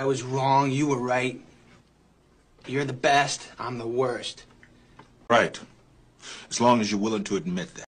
I was wrong, you were right. You're the best, I'm the worst. Right. As long as you're willing to admit that.